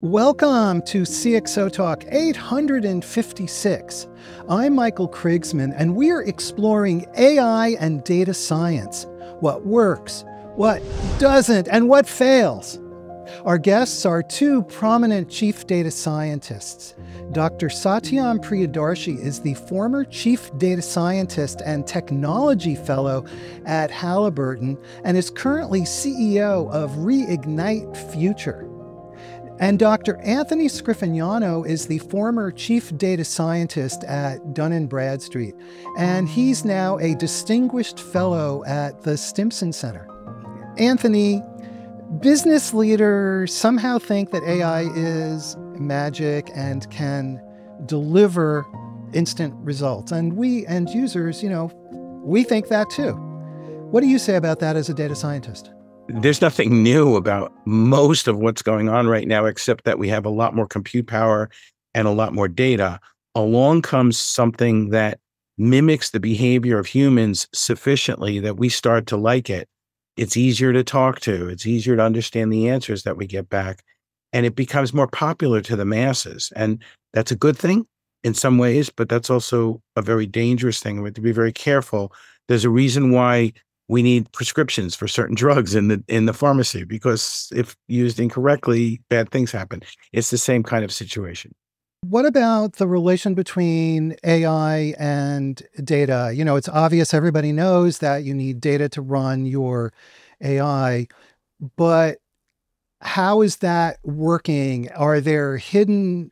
Welcome to CXO Talk 856. I'm Michael Krigsman, and we're exploring AI and data science what works, what doesn't, and what fails. Our guests are two prominent chief data scientists. Dr. Satyam Priyadarshy is the former chief data scientist and technology fellow at Halliburton and is currently CEO of Reignite Future. And Dr. Anthony Scriffignano is the former chief data scientist at Dun & Bradstreet, and he's now a distinguished fellow at the Stimson Center. Anthony, business leaders somehow think that AI is magic and can deliver instant results. And we end users, you know, we think that too. What do you say about that as a data scientist? There's nothing new about most of what's going on right now, except that we have a lot more compute power and a lot more data. Along comes something that mimics the behavior of humans sufficiently that we start to like it. It's easier to talk to, it's easier to understand the answers that we get back, and it becomes more popular to the masses. And that's a good thing in some ways, but that's also a very dangerous thing. We have to be very careful. There's a reason why we need prescriptions for certain drugs in the in the pharmacy because if used incorrectly bad things happen it's the same kind of situation what about the relation between AI and data? You know, it's obvious everybody knows that you need data to run your AI, but how is that working? Are there hidden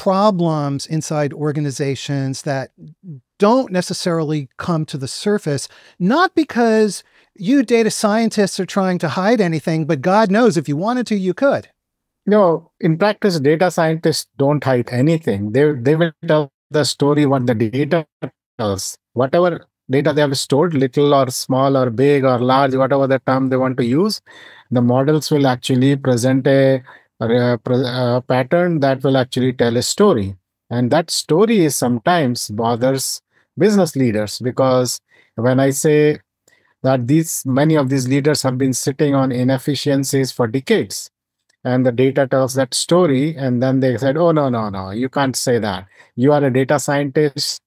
problems inside organizations that don't necessarily come to the surface, not because you data scientists are trying to hide anything, but God knows if you wanted to, you could. No, in practice, data scientists don't hide anything. They, they will tell the story what the data tells. Whatever data they have stored, little or small or big or large, whatever the term they want to use, the models will actually present a, a, pattern that will actually tell a story. And that story is sometimes bothers business leaders because when I say that these many of these leaders have been sitting on inefficiencies for decades and the data tells that story and then they said oh no no no you can't say that. You are a data scientist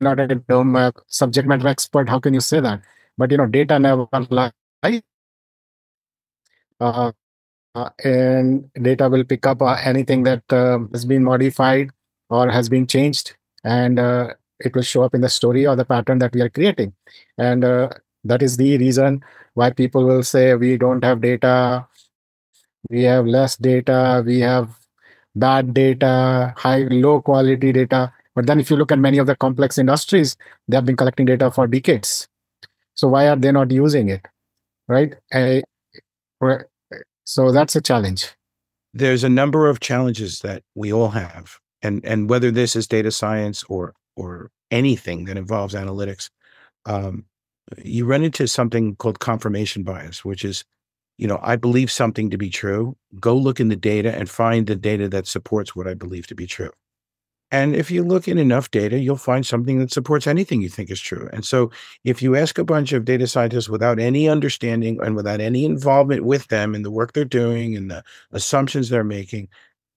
not a uh, subject matter expert. How can you say that? But you know data never lies uh, uh, and data will pick up uh, anything that uh, has been modified or has been changed and uh, it will show up in the story or the pattern that we are creating. And uh, that is the reason why people will say we don't have data, we have less data, we have bad data, high, low quality data. But then if you look at many of the complex industries, they have been collecting data for decades. So why are they not using it? Right? Uh, so that's a challenge. There's a number of challenges that we all have and and whether this is data science or or anything that involves analytics, um, you run into something called confirmation bias, which is, you know, I believe something to be true. Go look in the data and find the data that supports what I believe to be true. And if you look in enough data, you'll find something that supports anything you think is true. And so if you ask a bunch of data scientists without any understanding and without any involvement with them in the work they're doing and the assumptions they're making,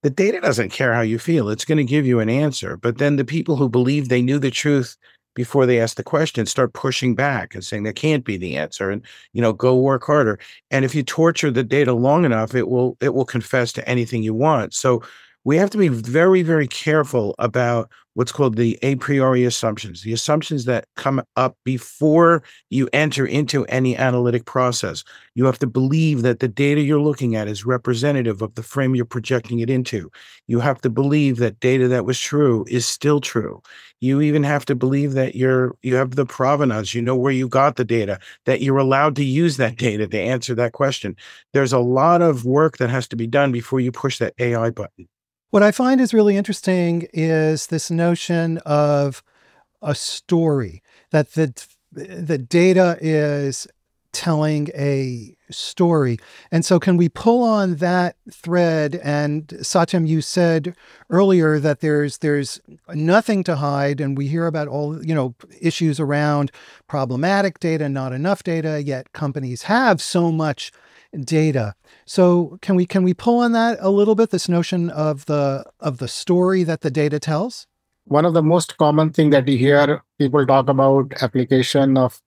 the data doesn't care how you feel. It's going to give you an answer. But then the people who believe they knew the truth before they ask the question start pushing back and saying that can't be the answer and you know go work harder and if you torture the data long enough it will it will confess to anything you want so we have to be very, very careful about what's called the a priori assumptions, the assumptions that come up before you enter into any analytic process. You have to believe that the data you're looking at is representative of the frame you're projecting it into. You have to believe that data that was true is still true. You even have to believe that you're you have the provenance, you know where you got the data, that you're allowed to use that data to answer that question. There's a lot of work that has to be done before you push that AI button. What I find is really interesting is this notion of a story that the the data is telling a story. And so can we pull on that thread and Satyam you said earlier that there's there's nothing to hide and we hear about all you know issues around problematic data, not enough data, yet companies have so much data. So can we can we pull on that a little bit? This notion of the of the story that the data tells. One of the most common thing that you hear people talk about application of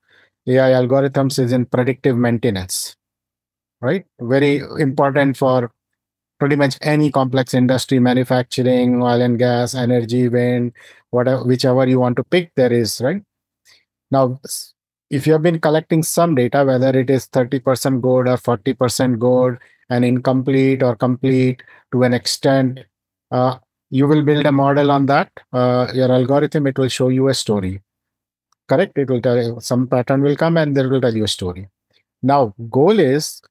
AI algorithms is in predictive maintenance, right? Very important for pretty much any complex industry, manufacturing, oil and gas, energy, wind, whatever, whichever you want to pick, there is, right? Now, if you have been collecting some data, whether it is 30% good or 40% good and incomplete or complete to an extent, uh, you will build a model on that. Uh, your algorithm, it will show you a story. Correct? It will tell you some pattern will come and it will tell you a story. Now, goal is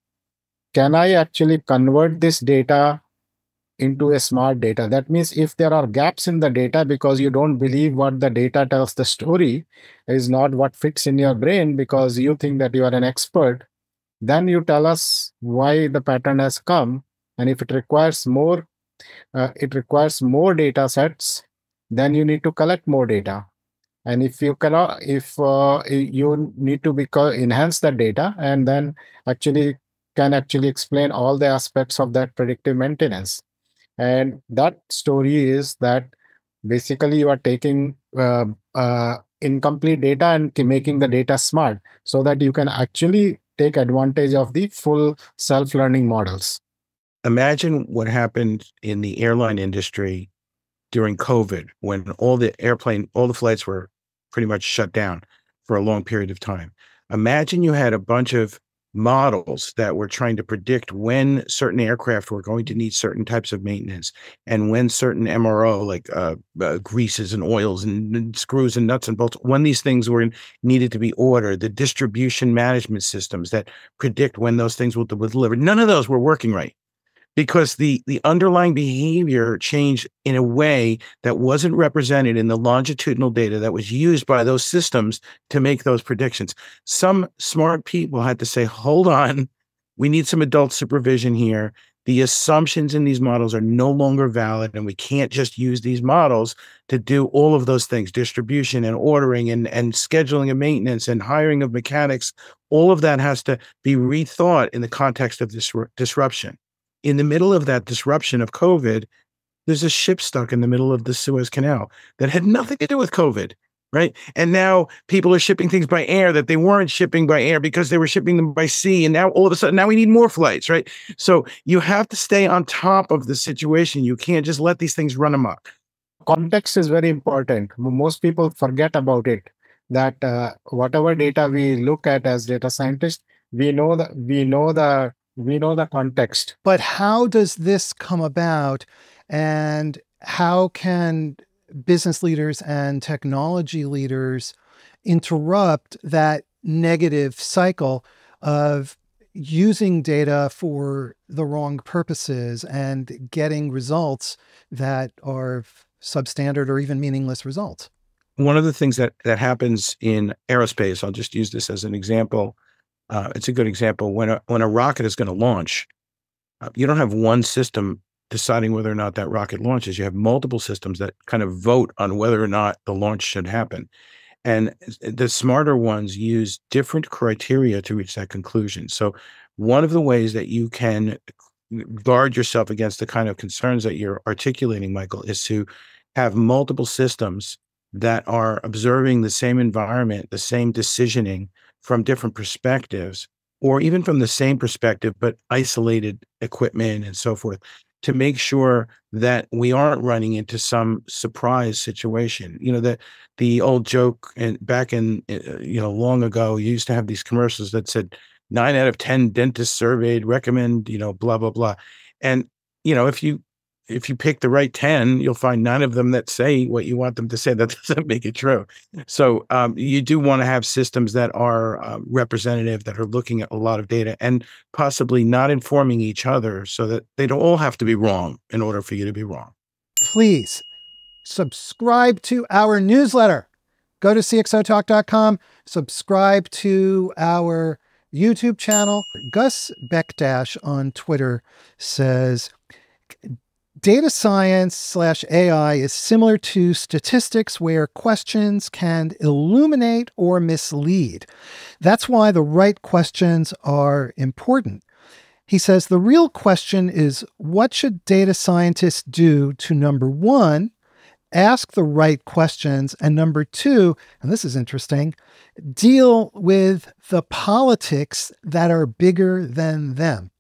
can I actually convert this data into a smart data? That means if there are gaps in the data because you don't believe what the data tells the story is not what fits in your brain because you think that you are an expert, then you tell us why the pattern has come. And if it requires more, uh, it requires more data sets, then you need to collect more data and if you cannot if uh, you need to because enhance that data and then actually can actually explain all the aspects of that predictive maintenance. And that story is that basically you are taking uh, uh, incomplete data and making the data smart so that you can actually take advantage of the full self learning models. Imagine what happened in the airline industry during COVID when all the airplane, all the flights were pretty much shut down for a long period of time. Imagine you had a bunch of models that were trying to predict when certain aircraft were going to need certain types of maintenance and when certain MRO, like uh, uh, greases and oils and, and, screws and nuts and bolts, when these things were needed to be ordered, the distribution management systems that predict when those things will be delivered, none of those were working right because the the underlying behavior changed in a way that wasn't represented in the longitudinal data that was used by those systems to make those predictions. Some smart people had to say hold on. We need some adult supervision here. The assumptions in these models are no longer valid and we can't just use these models to do all of those things distribution and ordering and, and scheduling and maintenance and hiring of mechanics. All of that has to be rethought in the context of this disruption in the middle of that disruption of COVID, there's a ship stuck in the middle of the Suez Canal that had nothing to do with COVID, right? And now people are shipping things by air that they weren't shipping by air because they were shipping them by sea. And now all of a sudden, now we need more flights, right? So you have to stay on top of the situation. You can't just let these things run amok. Context is very important. Most people forget about it. That uh, whatever data we look at as data scientists, we know that we know the we know the context. But how does this come about? And how can business leaders and technology leaders interrupt that negative cycle of using data for the wrong purposes and getting results that are substandard or even meaningless results? One of the things that that happens in aerospace, I'll just use this as an example, uh, it's a good example when a when a rocket is going to launch. Uh, you don't have one system deciding whether or not that rocket launches. You have multiple systems that kind of vote on whether or not the launch should happen. And the smarter ones use different criteria to reach that conclusion. So, one of the ways that you can guard yourself against the kind of concerns that you're articulating, Michael, is to have multiple systems that are observing the same environment, the same decisioning, from different perspectives, or even from the same perspective, but isolated equipment and so forth, to make sure that we aren't running into some surprise situation. You know, that the old joke and back in, uh, you know, long ago, you used to have these commercials that said nine out of 10 dentists surveyed recommend, you know, blah, blah, blah. And, you know, if you if you pick the right 10, you'll find none of them that say what you want them to say. That doesn't make it true. So um, you do want to have systems that are uh, representative, that are looking at a lot of data and possibly not informing each other so that they don't all have to be wrong in order for you to be wrong. Please subscribe to our newsletter. Go to cxotalk.com, subscribe to our YouTube channel. Gus Bekdash on Twitter says, Data science slash AI is similar to statistics where questions can illuminate or mislead. That's why the right questions are important. He says the real question is what should data scientists do to number one, ask the right questions, and number two, and this is interesting, deal with the politics that are bigger than them.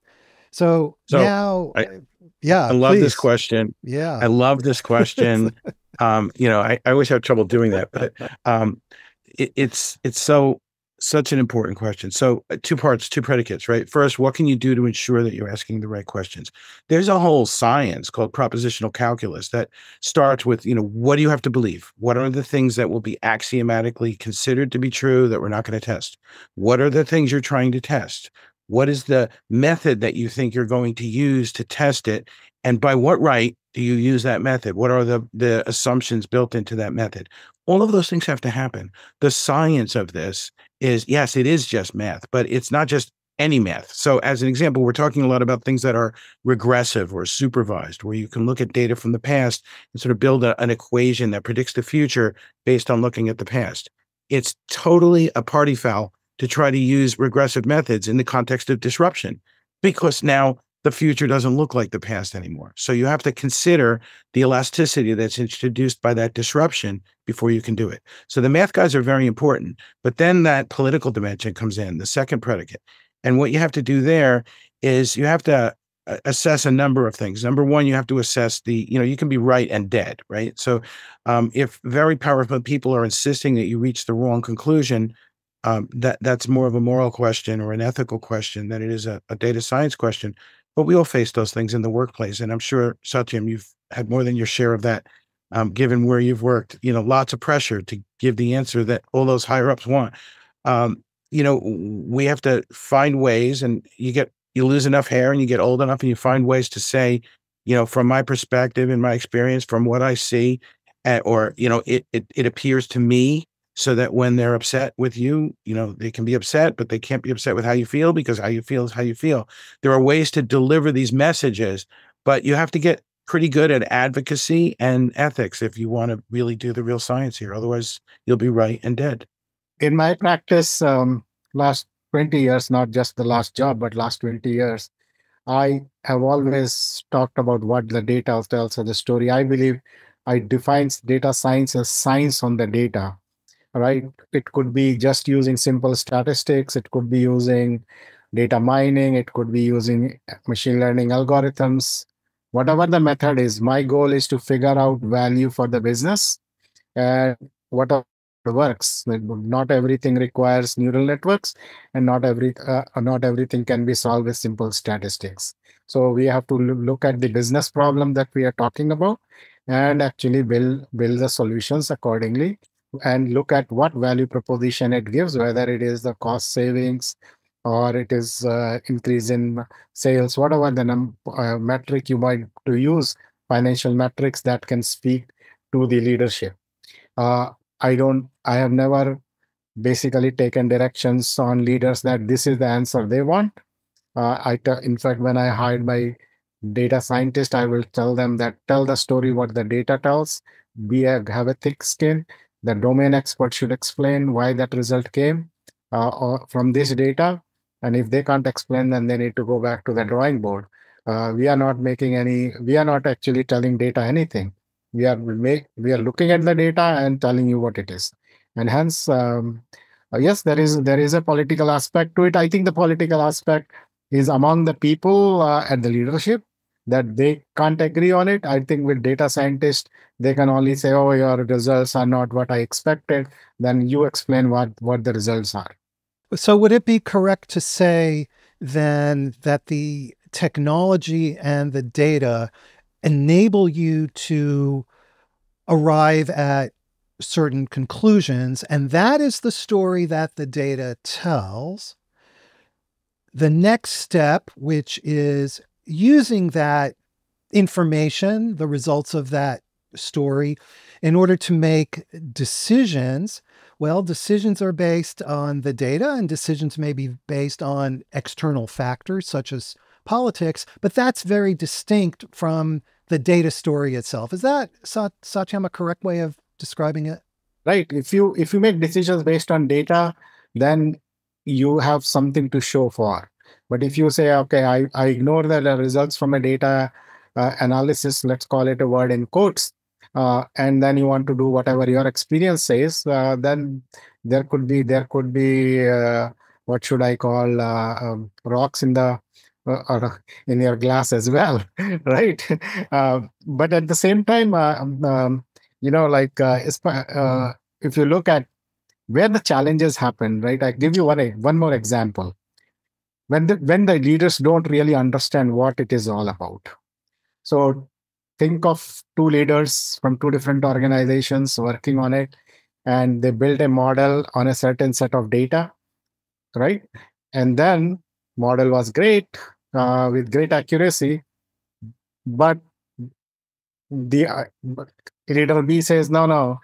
So, so now, I, uh, yeah, I love please. this question. Yeah, I love this question. um, you know, I, I always have trouble doing that, but um, it, it's it's so such an important question. So, uh, two parts, two predicates, right? First, what can you do to ensure that you're asking the right questions? There's a whole science called propositional calculus that starts with, you know, what do you have to believe? What are the things that will be axiomatically considered to be true that we're not going to test? What are the things you're trying to test? What is the method that you think you're going to use to test it? And by what right do you use that method? What are the, the assumptions built into that method? All of those things have to happen. The science of this is yes, it is just math, but it's not just any math. So, as an example, we're talking a lot about things that are regressive or supervised, where you can look at data from the past and sort of build a, an equation that predicts the future based on looking at the past. It's totally a party foul to try to use regressive methods in the context of disruption because now the future doesn't look like the past anymore. So you have to consider the elasticity that's introduced by that disruption before you can do it. So the math guys are very important, but then that political dimension comes in, the second predicate. And what you have to do there is you have to uh, assess a number of things. Number one, you have to assess the, you know, you can be right and dead, right? So um, if very powerful people are insisting that you reach the wrong conclusion, um, that that's more of a moral question or an ethical question than it is a, a data science question. But we all face those things in the workplace, and I'm sure Satyam, you've had more than your share of that. Um, given where you've worked, you know, lots of pressure to give the answer that all those higher ups want. Um, you know, we have to find ways, and you get you lose enough hair, and you get old enough, and you find ways to say, you know, from my perspective and my experience, from what I see, uh, or you know, it, it it appears to me so that when they're upset with you, you know, they can be upset, but they can't be upset with how you feel because how you feel is how you feel. There are ways to deliver these messages, but you have to get pretty good at advocacy and ethics if you want to really do the real science here. Otherwise, you'll be right and dead. In my practice, um, last 20 years, not just the last job, but last 20 years, I have always talked about what the data tells us the story. I believe I defines data science as science on the data right? It could be just using simple statistics. It could be using data mining. It could be using machine learning algorithms. Whatever the method is, my goal is to figure out value for the business and what works. Not everything requires neural networks, and not every uh, not everything can be solved with simple statistics. So we have to look at the business problem that we are talking about, and actually build build the solutions accordingly and look at what value proposition it gives, whether it is the cost savings or it is uh, increase in sales, whatever the num- uh, metric you might to use, financial metrics that can speak to the leadership. Uh, I don't, I have never basically taken directions on leaders that this is the answer they want. Uh, I, t- in fact, when I hired my data scientist, I will tell them that tell the story what the data tells, be a, have a thick skin, the domain expert should explain why that result came uh, from this data. And if they can't explain, then they need to go back to the drawing board. Uh, we are not making any, we are not actually telling data anything. We are make, we are looking at the data and telling you what it is. And hence, um, uh, yes, there is there is a political aspect to it. I think the political aspect is among the people uh, at the leadership that they can't agree on it. I think with data scientists, they can only say, oh, your results are not what I expected. Then you explain what, what the results are. So, would it be correct to say then that the technology and the data enable you to arrive at certain conclusions? And that is the story that the data tells. The next step, which is using that information, the results of that story, in order to make decisions. Well, decisions are based on the data, and decisions may be based on external factors such as politics, but that's very distinct from the data story itself. Is that, Satyam, a correct way of describing it? Right. If you if you make decisions based on data, then you have something to show for. But if you say, okay, I, I ignore the results from a data uh, analysis, let's call it a word in quotes, uh, and then you want to do whatever your experience says, uh, then there could be there could be uh, what should I call uh, um, rocks in the uh, or in your glass as well, right? but at the same time, um, um, you know, like if you look at where the challenges happen, right? I give you one one more example. When the when the leaders don't really understand what it is all about. So think of two leaders from two different organizations working on it, and they built a model on a certain set of data, right? And then model was great uh, with great accuracy, but the uh, leader B says, no, no,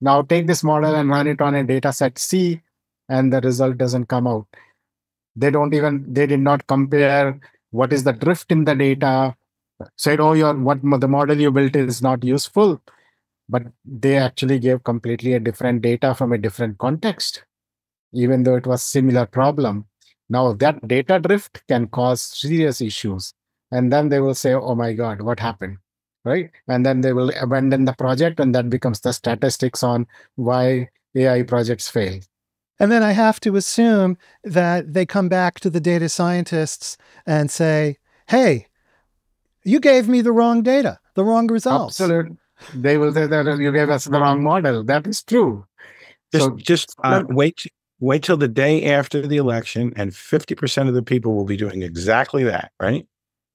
now take this model and run it on a data set C, and the result doesn't come out. They don't even, they did not compare what is the drift in the data, said, oh, your what the model you built is not useful. But they actually gave completely a different data from a different context, even though it was similar problem. Now that data drift can cause serious issues. And then they will say, oh my God, what happened? right? And then they will abandon the project, and that becomes the statistics on why AI projects fail. And then I have to assume that they come back to the data scientists and say, hey, you gave me the wrong data, the wrong results. Absolutely. They will say that you gave us the wrong model. That is true. Just, so, just uh, wait, wait till the day after the election, and 50% of the people will be doing exactly that, right?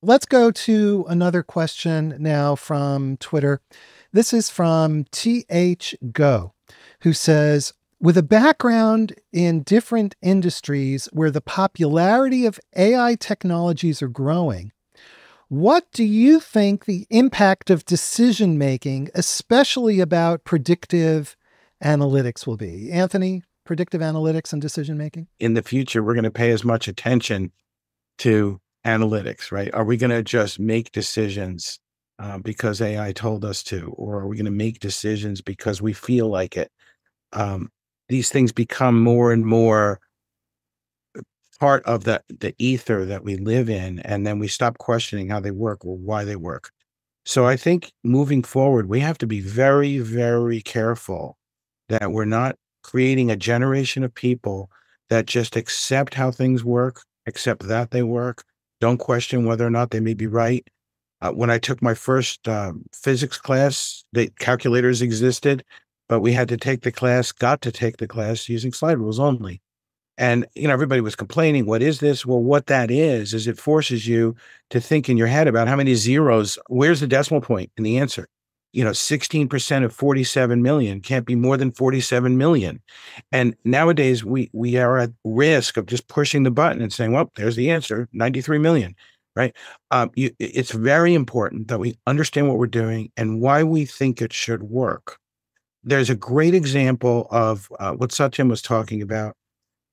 Let's go to another question now from Twitter. This is from TH Go, who says, with a background in different industries where the popularity of AI technologies are growing, what do you think the impact of decision making, especially about predictive analytics, will be? Anthony, predictive analytics and decision making? In the future, we're going to pay as much attention to analytics, right? Are we going to just make decisions uh, because AI told us to, or are we going to make decisions because we feel like it? Um, these things become more and more part of the the ether that we live in, and then we stop questioning how they work or why they work. So I think moving forward, we have to be very, very careful that we're not creating a generation of people that just accept how things work, accept that they work, don't question whether or not they may be right. Uh, when I took my first uh, physics class, the calculators existed, but we had to take the class, got to take the class using slide rules only. And you know, everybody was complaining, what is this? Well, what that is, is it forces you to think in your head about how many zeros, where's the decimal point in the answer? you know 16% of 47 million can't be more than 47 million and nowadays we we are at risk of just pushing the button and saying well there's the answer 93 million right um, you, it's very important that we understand what we're doing and why we think it should work there's a great example of uh, what Satyam was talking about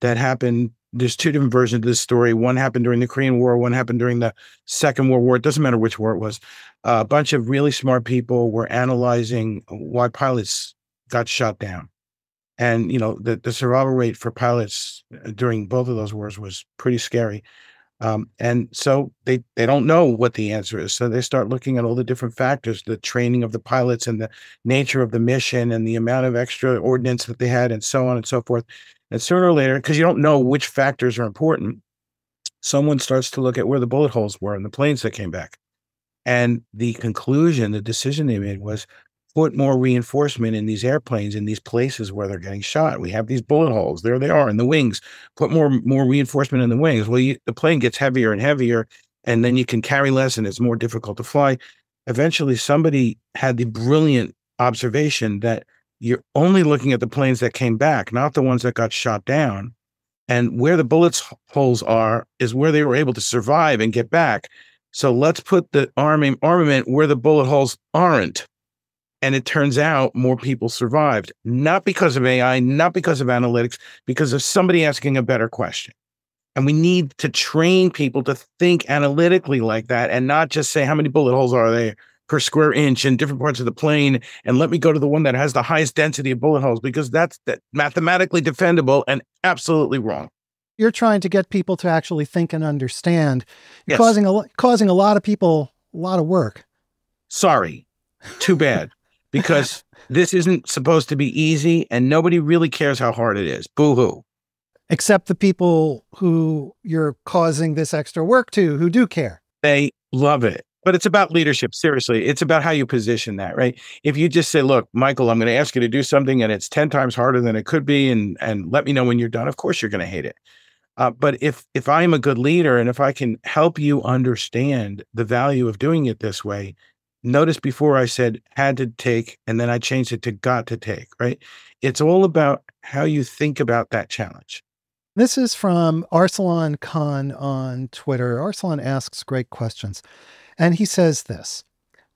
that happened there's two different versions of this story. One happened during the Korean War, one happened during the Second World War. It doesn't matter which war it was. Uh, a bunch of really smart people were analyzing why pilots got shot down. And, you know, the, the survival rate for pilots uh, during both of those wars was pretty scary. Um, and so they, they don't know what the answer is. So they start looking at all the different factors, the training of the pilots and the nature of the mission and the amount of extra ordnance that they had and so on and so forth. And sooner or later, because you don't know which factors are important, someone starts to look at where the bullet holes were in the planes that came back. And the conclusion, the decision they made was put more reinforcement in these airplanes in these places where they're getting shot. We have these bullet holes. There they are in the wings. Put more more reinforcement in the wings. Well, you, the plane gets heavier and heavier, and then you can carry less, and it's more difficult to fly. Eventually, somebody had the brilliant observation that you're only looking at the planes that came back, not the ones that got shot down. And where the bullets holes are is where they were able to survive and get back. So let's put the arming armament where the bullet holes aren't. And it turns out more people survived, not because of AI, not because of analytics, because of somebody asking a better question. And we need to train people to think analytically like that and not just say, how many bullet holes are there? per square inch in different parts of the plane and let me go to the one that has the highest density of bullet holes because that's that mathematically defendable and absolutely wrong. You're trying to get people to actually think and understand. You're Yes. causing a causing a lot of people a lot of work. Sorry. Too bad. Because this isn't supposed to be easy and nobody really cares how hard it is. Boo hoo. Except the people who you're causing this extra work to who do care. They love it. But it's about leadership. Seriously, it's about how you position that, right? If you just say, "Look, Michael, I'm going to ask you to do something, and it's ten times harder than it could be, and and let me know when you're done," of course you're going to hate it. Uh, but if if I am a good leader and if I can help you understand the value of doing it this way, notice before I said had to take, and then I changed it to got to take. Right? It's all about how you think about that challenge. This is from Arsalan Khan on Twitter. Arsalan asks great questions. And he says this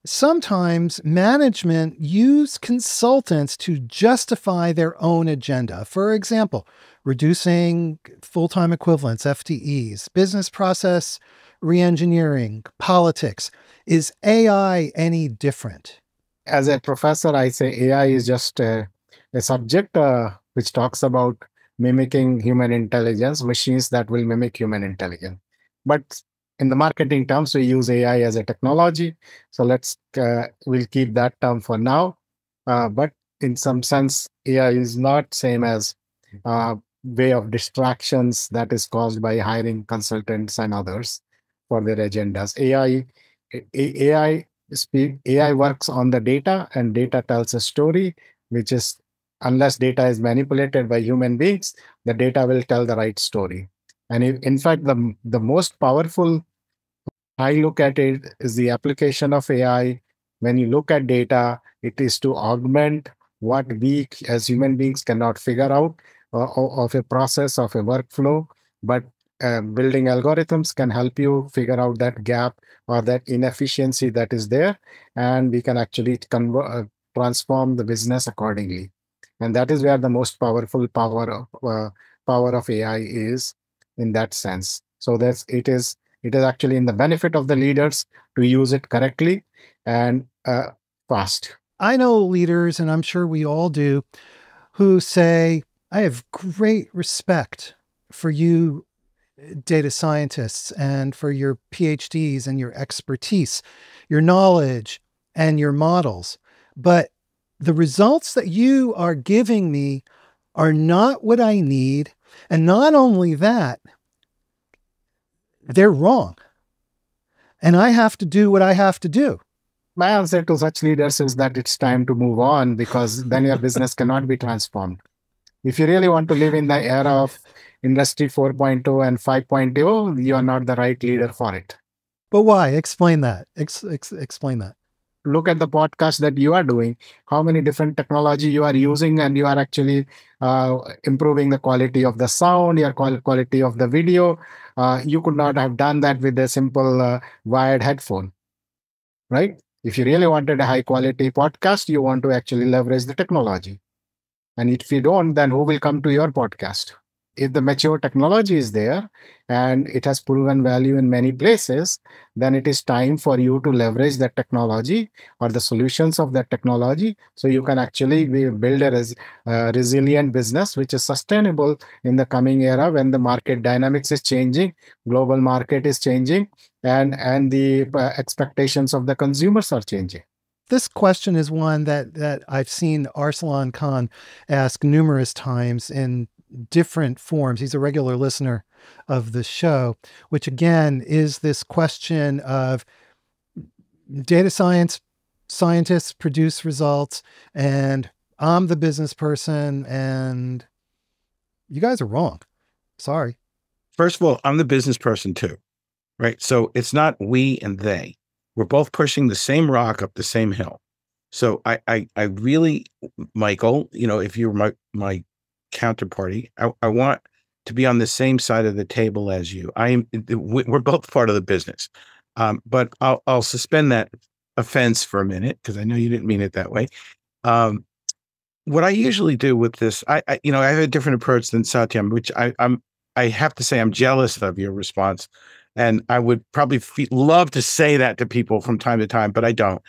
Sometimes management use consultants to justify their own agenda. For example, reducing full time equivalents, FTEs, business process reengineering, politics. Is AI any different? As a professor, I say AI is just a, a subject uh, which talks about mimicking human intelligence, machines that will mimic human intelligence. But in the marketing terms, we use AI as a technology. So let's uh, we'll keep that term for now. Uh, but in some sense, AI is not same as uh, way of distractions that is caused by hiring consultants and others for their agendas. AI AI speak AI works on the data, and data tells a story, which is unless data is manipulated by human beings, the data will tell the right story. And in fact, the the most powerful I look at it is the application of AI. When you look at data, it is to augment what we as human beings cannot figure out uh, of a process of a workflow. But uh, building algorithms can help you figure out that gap or that inefficiency that is there, and we can actually convert, uh, transform the business accordingly. And that is where the most powerful power of uh, power of AI is in that sense. So that's it is it is actually in the benefit of the leaders to use it correctly and uh, fast. I know leaders, and I'm sure we all do, who say, I have great respect for you, data scientists, and for your PhDs and your expertise, your knowledge, and your models. But the results that you are giving me are not what I need. And not only that, they're wrong. And I have to do what I have to do. My answer to such leaders is that it's time to move on because then your business cannot be transformed. If you really want to live in the era of industry 4.0 and 5.0, you are not the right leader for it. But why? Explain that. Ex- ex- explain that. Look at the podcast that you are doing, how many different technology you are using, and you are actually uh, improving the quality of the sound, your quality of the video. Uh, you could not have done that with a simple uh, wired headphone, right? If you really wanted a high quality podcast, you want to actually leverage the technology. And if you don't, then who will come to your podcast? If the mature technology is there and it has proven value in many places, then it is time for you to leverage that technology or the solutions of that technology so you can actually build a res- uh, resilient business which is sustainable in the coming era when the market dynamics is changing global market is changing and and the uh, expectations of the consumers are changing. This question is one that, that I've seen Arsalan Khan ask numerous times in different forms. He's a regular listener of the show, which again is this question of data science scientists produce results and I'm the business person and you guys are wrong. Sorry. First of all, I'm the business person too, right? So it's not we and they. We're both pushing the same rock up the same hill. So I, I, I really, Michael, you know, if you're my my counterparty, I, I want to be on the same side of the table as you. I am. we- We're both part of the business, um, but I'll I'll suspend that offense for a minute because I know you didn't mean it that way. Um, what I usually do with this, I, I you know, I have a different approach than Satyam, which I, I'm I have to say I'm jealous of your response, and I would probably fe- love to say that to people from time to time, but I don't.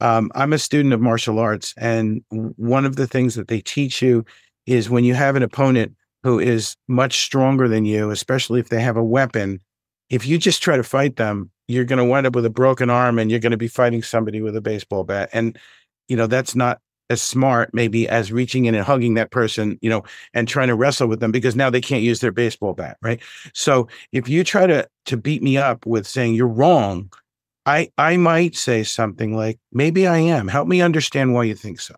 Um, I'm a student of martial arts, and one of the things that they teach you is when you have an opponent, who is much stronger than you, especially if they have a weapon, if you just try to fight them, you're going to wind up with a broken arm and you're going to be fighting somebody with a baseball bat. And, you know, that's not as smart maybe as reaching in and hugging that person, you know, and trying to wrestle with them because now they can't use their baseball bat, right? So if you try to to beat me up with saying you're wrong, I I might say something like, maybe I am. Help me understand why you think so.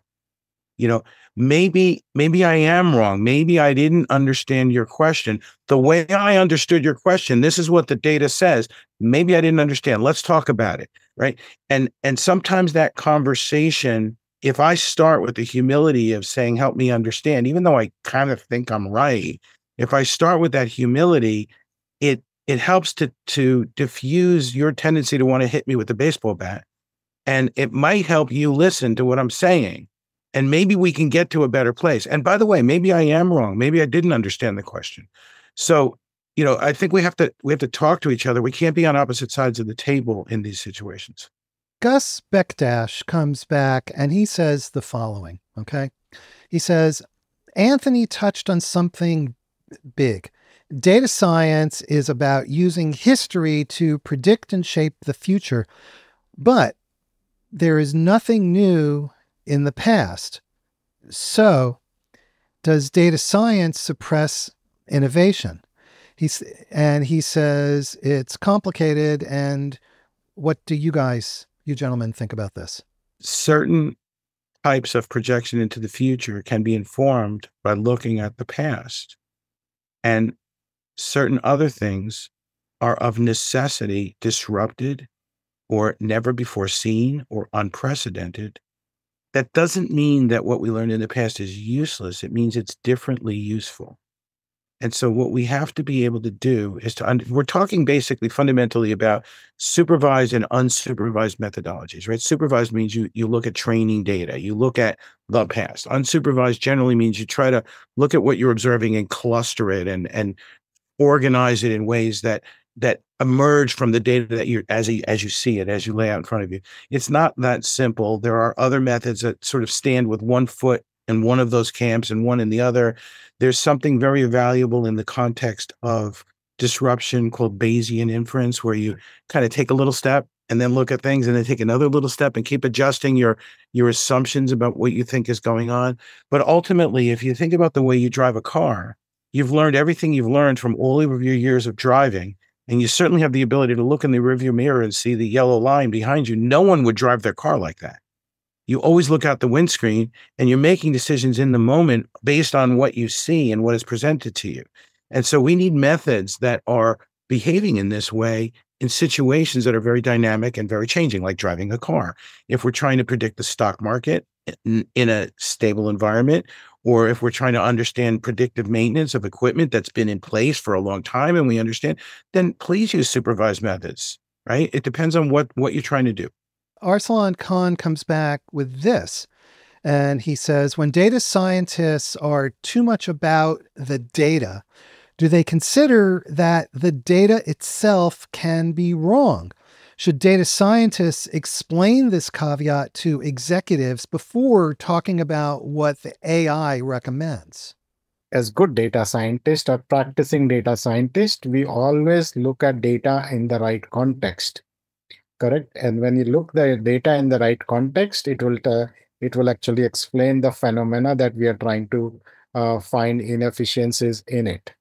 You know, maybe maybe I am wrong. Maybe I didn't understand your question. The way I understood your question, this is what the data says. Maybe I didn't understand. Let's talk about it, right? And and sometimes that conversation if I start with the humility of saying, help me understand, even though I kind of think I'm right, if I start with that humility, it it helps to to diffuse your tendency to want to hit me with the baseball bat. And it might help you listen to what I'm saying. And maybe we can get to a better place. And by the way, maybe I am wrong. Maybe I didn't understand the question. So, you know, I think we have to we have to talk to each other. We can't be on opposite sides of the table in these situations. Gus Bekdash comes back and he says the following, okay? He says, Anthony touched on something big. Data science is about using history to predict and shape the future, but there is nothing new in the past. So, does data science suppress innovation? He's, and he says it's complicated. And what do you guys you gentlemen think about this? Certain types of projection into the future can be informed by looking at the past. And certain other things are of necessity disrupted or never before seen or unprecedented. That doesn't mean that what we learned in the past is useless. It means it's differently useful. And so, what we have to be able to do is to, we're talking basically fundamentally about supervised and unsupervised methodologies, right? Supervised means you, you look at training data, you look at the past. Unsupervised generally means you try to look at what you're observing and cluster it and, and organize it in ways that, that emerge from the data that you as, you as you see it, as you lay out in front of you. It's not that simple. There are other methods that sort of stand with one foot in one of those camps and one in the other. There's something very valuable in the context of disruption called Bayesian inference, where you kind of take a little step and then look at things and then take another little step and keep adjusting your your assumptions about what you think is going on. But ultimately, if you think about the way you drive a car, you've learned everything you've learned from all of your years of driving. And you certainly have the ability to look in the rearview mirror and see the yellow line behind you. No one would drive their car like that you always look out the windscreen and you're making decisions in the moment based on what you see and what is presented to you. And so we need methods that are behaving in this way in situations that are very dynamic and very changing, like driving a car. If we're trying to predict the stock market eh, in, in a stable environment, or if we're trying to understand predictive maintenance of equipment that's been in place for a long time and we understand, then please use supervised methods, right? It depends on what, what you're trying to do. Arsalan Khan comes back with this. And he says, when data scientists are too much about the data, do they consider that the data itself can be wrong? Should data scientists explain this caveat to executives before talking about what the AI recommends? As good data scientists or practicing data scientists, we always look at data in the right context correct and when you look the data in the right context it will uh, it will actually explain the phenomena that we are trying to uh, find inefficiencies in it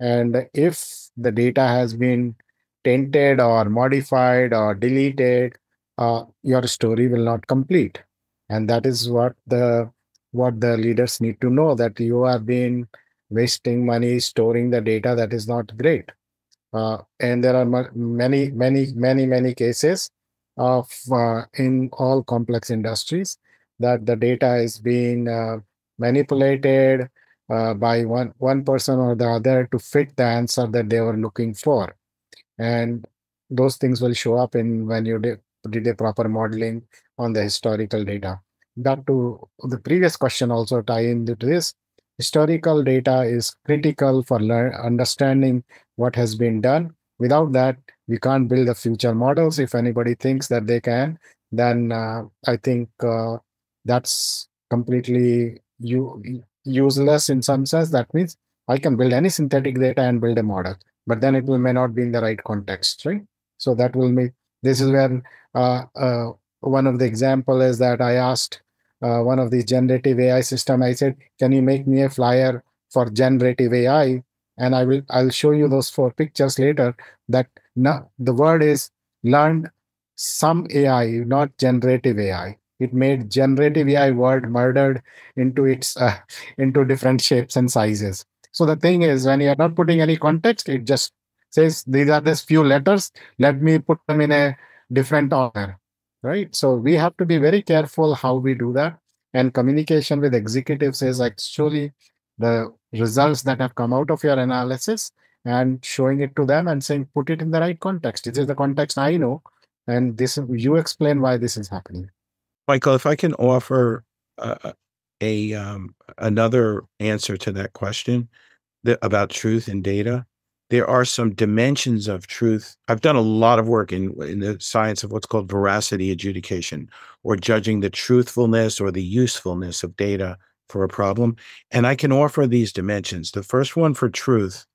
and if the data has been tainted or modified or deleted uh, your story will not complete. And that is what the what the leaders need to know that you have been wasting money storing the data that is not great. Uh, and there are many, many, many, many cases of uh, in all complex industries that the data is being uh, manipulated uh, by one one person or the other to fit the answer that they were looking for, and those things will show up in when you did, did a proper modeling on the historical data. that to the previous question, also tie into this historical data is critical for understanding what has been done. Without that, we can't build the future models. If anybody thinks that they can, then uh, I think uh, that's completely useless in some sense. That means I can build any synthetic data and build a model, but then it will may not be in the right context, right? So that will make this is where uh, uh, one of the example is that I asked uh, one of these generative AI system. I said, "Can you make me a flyer for generative AI?" And I will I'll show you those four pictures later. That now the word is learned some AI, not generative AI. It made generative AI word murdered into its uh, into different shapes and sizes. So the thing is, when you are not putting any context, it just says these are just few letters. Let me put them in a different order, right? So we have to be very careful how we do that. And communication with executives is actually the results that have come out of your analysis and showing it to them and saying, put it in the right context. This is the context I know. And this you explain why this is happening. Michael, if I can offer a um, another answer to that question that, about truth and data, there are some dimensions of truth. I've done a lot of work in in the science of what's called veracity adjudication, or judging the truthfulness or the usefulness of data for a problem, and I can offer these dimensions. The first one for truth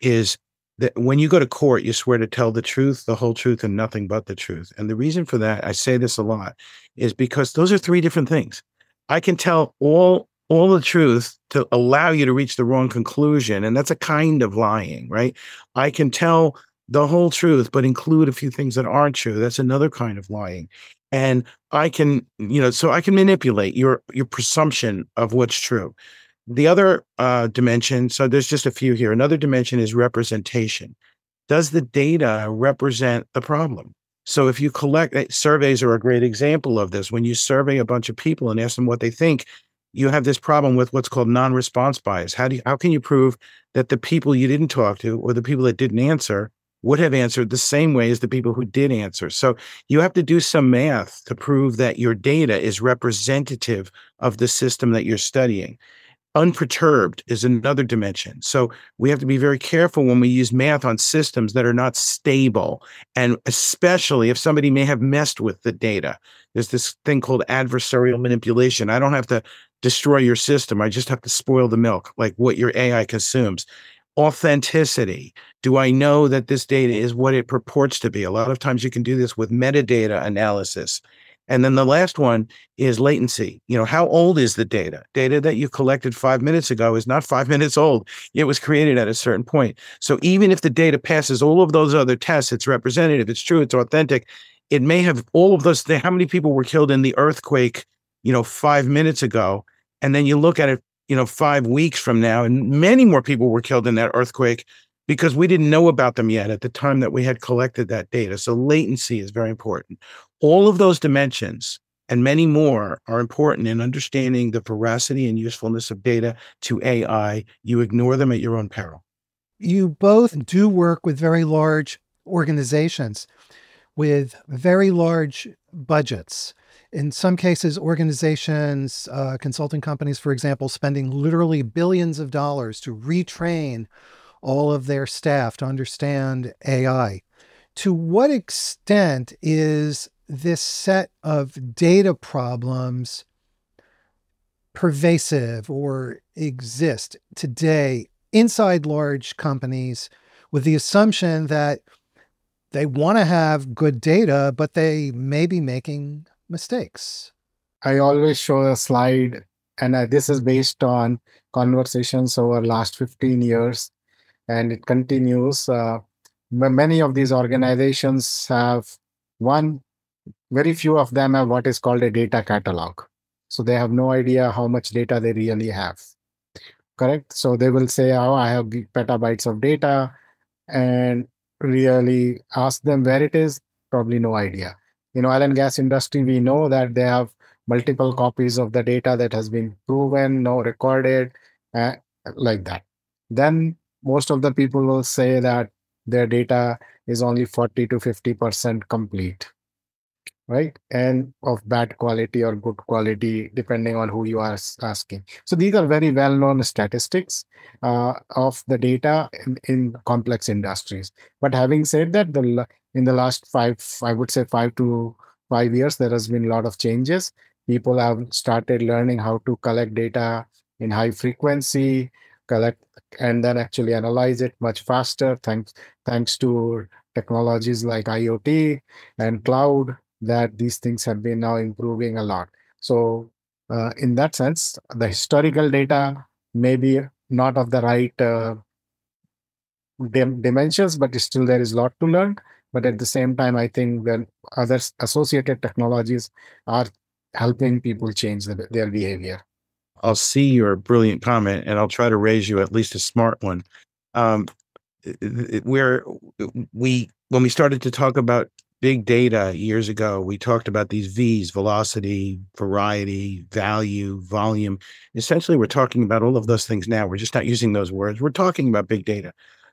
is that when you go to court, you swear to tell the truth, the whole truth, and nothing but the truth. And the reason for that, I say this a lot, is because those are three different things. I can tell all all the truth to allow you to reach the wrong conclusion, and that's a kind of lying, right? I can tell the whole truth, but include a few things that aren't true. That's another kind of lying. And I can, you know, so I can manipulate your your presumption of what's true. The other uh, dimension, so there's just a few here. Another dimension is representation. Does the data represent the problem? So if you collect eh, surveys are a great example of this. When you survey a bunch of people and ask them what they think, you have this problem with what's called non-response bias. How do you, how can you prove that the people you didn't talk to or the people that didn't answer would have answered the same way as the people who did answer? So you have to do some math to prove that your data is representative of the system that you're studying unperturbed is another dimension. So we have to be very careful when we use math on systems that are not stable. And especially if somebody may have messed with the data. There's this thing called adversarial manipulation. I don't have to destroy your system. I just have to spoil the milk, like what your AI consumes. Authenticity. Do I know that this data is what it purports to be? A lot of times you can do this with metadata analysis. And then the last one is latency. You know, how old is the data? Data that you collected five minutes ago is not five minutes old. It was created at a certain point. So even if the data passes all of those other tests, it's representative, it's true, it's authentic. It may have all of those. How many people were killed in the earthquake, you know, five minutes ago? And then you look at it, you know, five weeks from now, and many more people were killed in that earthquake because we didn't know about them yet at the time that we had collected that data. So latency is very important. All of those dimensions and many more are important in understanding the veracity and usefulness of data to AI. You ignore them at your own peril. You both do work with very large organizations with very large budgets. In some cases, organizations, uh, consulting companies, for example, spending literally billions of dollars to retrain all of their staff to understand AI. To what extent is this set of data problems pervasive or exist today inside large companies with the assumption that they want to have good data, but they may be making mistakes. I always show a slide, and uh, this is based on conversations over last 15 years, and it continues. Uh, many of these organizations have one very few of them have what is called a data catalog. So they have no idea how much data they really have. Correct? So they will say, Oh, I have petabytes of data, and really ask them where it is, probably no idea. In oil and gas industry, we know that they have multiple copies of the data that has been proven, no recorded, uh, like that. Then most of the people will say that their data is only 40 to 50% complete right? And of bad quality or good quality, depending on who you are asking. So these are very well-known statistics uh, of the data in, in, complex industries. But having said that, the in the last five, I would say five to five years, there has been a lot of changes. People have started learning how to collect data in high frequency. Collect and then actually analyze it much faster thanks thanks to technologies like IoT and cloud that these things have been now improving a lot. So uh, in that sense, the historical data may be not of the right uh, dim- dimensions, but still there is a lot to learn. But at the same time, I think that other associated technologies are helping people change the, their behavior. I'll see your brilliant comment and I'll try to raise you at least a smart one. Um, where we, when we started to talk about big data years ago, we talked about these V's velocity, variety, value, volume. Essentially, we're talking about all of those things now. We're just not using those words. We're talking about big data.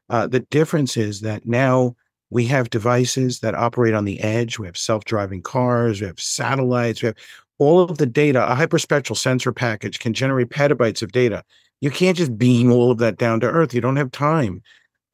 Uh, the difference is that now we have devices that operate on the edge. We have self driving cars, we have satellites, we have all of the data. A hyperspectral sensor package can generate petabytes of data. You can't just beam all of that down to Earth. You don't have time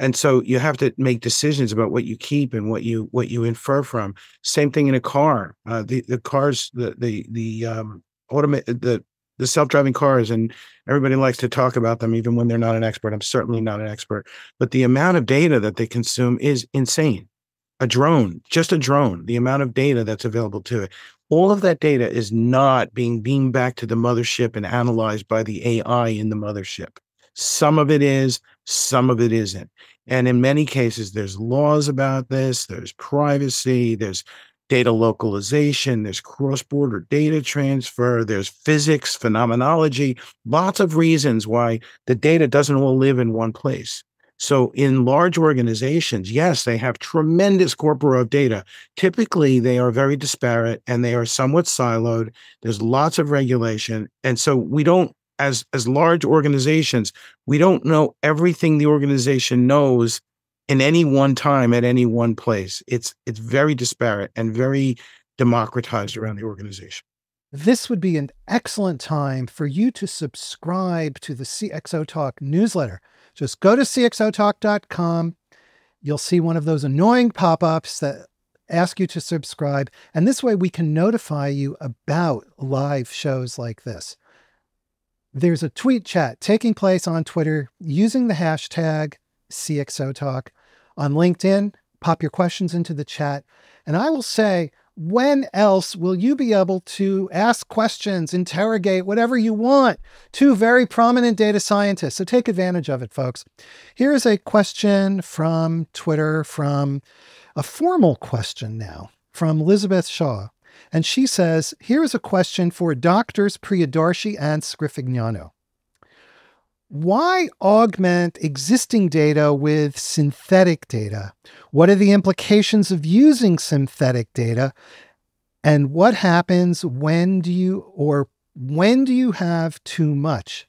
and so you have to make decisions about what you keep and what you what you infer from same thing in a car uh, the the cars the the the um automate the the self-driving cars and everybody likes to talk about them even when they're not an expert. I'm certainly not an expert but the amount of data that they consume is insane. A drone just a drone the amount of data that's available to it. All of that data is not being beamed back to the mothership and analyzed by the ai in the mothership. Some of it is some of it isn't. And in many cases, there's laws about this, there's privacy, there's data localization, there's cross border data transfer, there's physics, phenomenology, lots of reasons why the data doesn't all live in one place. So, in large organizations, yes, they have tremendous corpora of data. Typically, they are very disparate and they are somewhat siloed. There's lots of regulation. And so, we don't as as large organizations, we don't know everything the organization knows in any one time at any one place. It's it's very disparate and very democratized around the organization. This would be an excellent time for you to subscribe to the CXO Talk newsletter. Just go to cxotalk.com. You'll see one of those annoying pop ups that ask you to subscribe. And this way we can notify you about live shows like this. There's a tweet chat taking place on Twitter using the hashtag CXOTalk. On LinkedIn, pop your questions into the chat. And I will say, when else will you be able to ask questions, interrogate whatever you want to very prominent data scientists? So take advantage of it, folks. Here's a question from Twitter, from a formal question now from Elizabeth Shaw. And she says, here's a question for doctors Priyadarshy and Scriffignano. Why augment existing data with synthetic data? What are the implications of using synthetic data? And what happens when do you or when do you have too much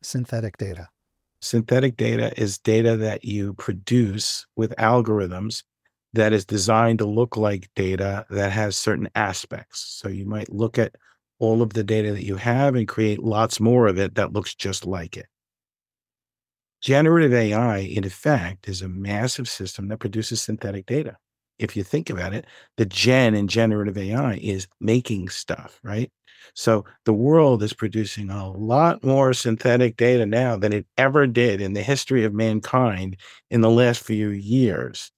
synthetic data? Synthetic data is data that you produce with algorithms that is designed to look like data that has certain aspects. So you might look at all of the data that you have and create lots more of it that looks just like it. Generative AI, in effect, is a massive system that produces synthetic data. If you think about it, the gen in generative AI is making stuff, right? So the world is producing a lot more synthetic data now than it ever did in the history of mankind in the last few years.